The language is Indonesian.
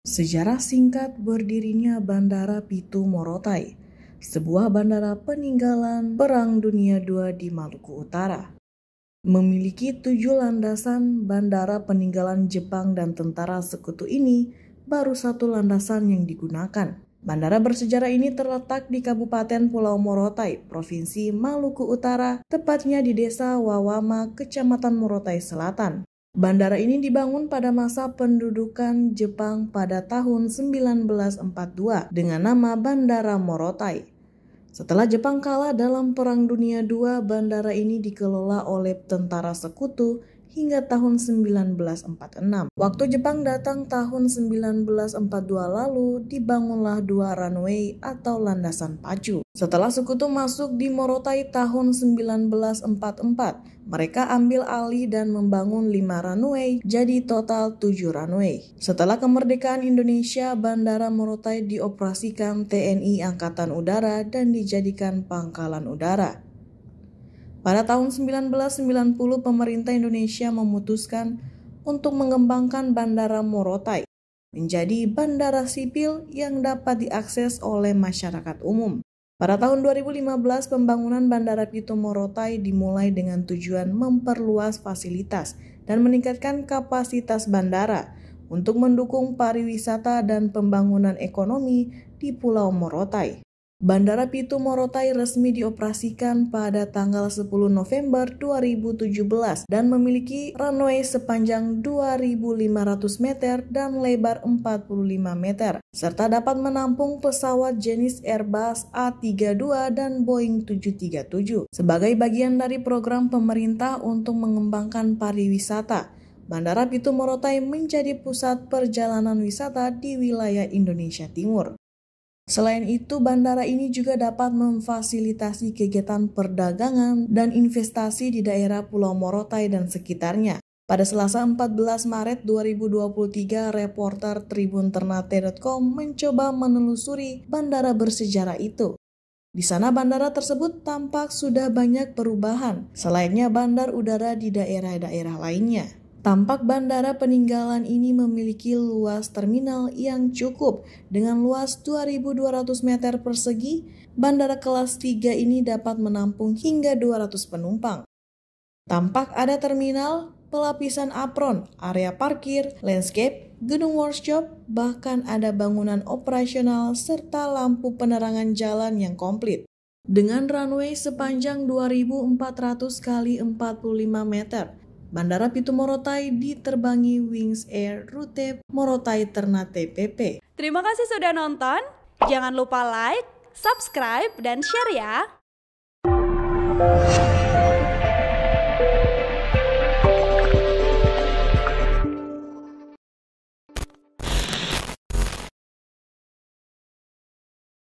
Sejarah singkat berdirinya Bandara Pitu Morotai, sebuah bandara peninggalan Perang Dunia II di Maluku Utara. Memiliki tujuh landasan, bandara peninggalan Jepang dan tentara sekutu ini baru satu landasan yang digunakan. Bandara bersejarah ini terletak di Kabupaten Pulau Morotai, Provinsi Maluku Utara, tepatnya di Desa Wawama, Kecamatan Morotai Selatan. Bandara ini dibangun pada masa pendudukan Jepang pada tahun 1942 dengan nama Bandara Morotai. Setelah Jepang kalah dalam Perang Dunia II, bandara ini dikelola oleh tentara sekutu hingga tahun 1946. Waktu Jepang datang tahun 1942 lalu, dibangunlah dua runway atau landasan pacu. Setelah sekutu masuk di Morotai tahun 1944, mereka ambil alih dan membangun lima runway jadi total tujuh runway. Setelah kemerdekaan Indonesia, Bandara Morotai dioperasikan TNI Angkatan Udara dan dijadikan pangkalan udara. Pada tahun 1990 pemerintah Indonesia memutuskan untuk mengembangkan Bandara Morotai menjadi bandara sipil yang dapat diakses oleh masyarakat umum. Pada tahun 2015 pembangunan Bandara Pitu Morotai dimulai dengan tujuan memperluas fasilitas dan meningkatkan kapasitas bandara untuk mendukung pariwisata dan pembangunan ekonomi di Pulau Morotai. Bandara Pitu Morotai resmi dioperasikan pada tanggal 10 November 2017 dan memiliki runway sepanjang 2.500 meter dan lebar 45 meter, serta dapat menampung pesawat jenis Airbus A32 dan Boeing 737. Sebagai bagian dari program pemerintah untuk mengembangkan pariwisata, Bandara Pitu Morotai menjadi pusat perjalanan wisata di wilayah Indonesia Timur. Selain itu, bandara ini juga dapat memfasilitasi kegiatan perdagangan dan investasi di daerah Pulau Morotai dan sekitarnya. Pada Selasa 14 Maret 2023, reporter Tribun Ternate.com mencoba menelusuri bandara bersejarah itu. Di sana bandara tersebut tampak sudah banyak perubahan, selainnya bandar udara di daerah-daerah lainnya. Tampak bandara peninggalan ini memiliki luas terminal yang cukup. Dengan luas 2.200 meter persegi, bandara kelas 3 ini dapat menampung hingga 200 penumpang. Tampak ada terminal, pelapisan apron, area parkir, landscape, gedung workshop, bahkan ada bangunan operasional serta lampu penerangan jalan yang komplit. Dengan runway sepanjang 2.400 kali 45 meter, Bandara Pitu Morotai diterbangi Wings Air rute Morotai Ternate PP. Terima kasih sudah nonton. Jangan lupa like, subscribe, dan share ya.